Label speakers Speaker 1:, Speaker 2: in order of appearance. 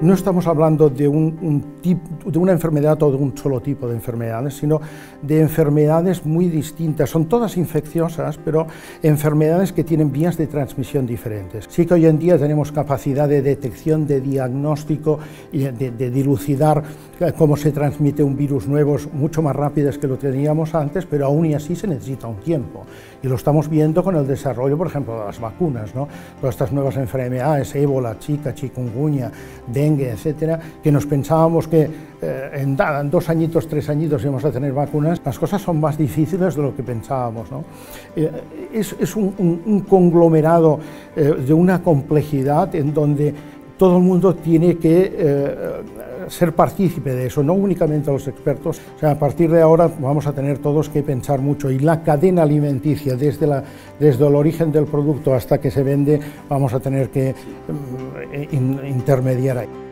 Speaker 1: no estamos hablando de, un, de una enfermedad o de un solo tipo de enfermedades, sino de enfermedades muy distintas. Son todas infecciosas, pero enfermedades que tienen vías de transmisión diferentes. Sí que hoy en día tenemos capacidad de detección, de diagnóstico y de, dilucidar cómo se transmite un virus nuevo mucho más rápidas que lo teníamos antes, pero aún y así se necesita un tiempo. Y lo estamos viendo con el desarrollo, por ejemplo, de las vacunas, ¿no? Todas estas nuevas enfermedades, ébola, chica, chikungunya, dengue, etcétera, que nos pensábamos que eh, en, dos añitos, tres añitos íbamos a tener vacunas, las cosas son más difíciles de lo que pensábamos. ¿no? Eh, es, un, conglomerado eh, de una complejidad en donde todo el mundo tiene que ser partícipe de eso, no únicamente los expertos. O sea, a partir de ahora vamos a tener todos que pensar mucho y la cadena alimenticia, desde, la, desde el origen del producto hasta que se vende, vamos a tener que mm, intermediar ahí.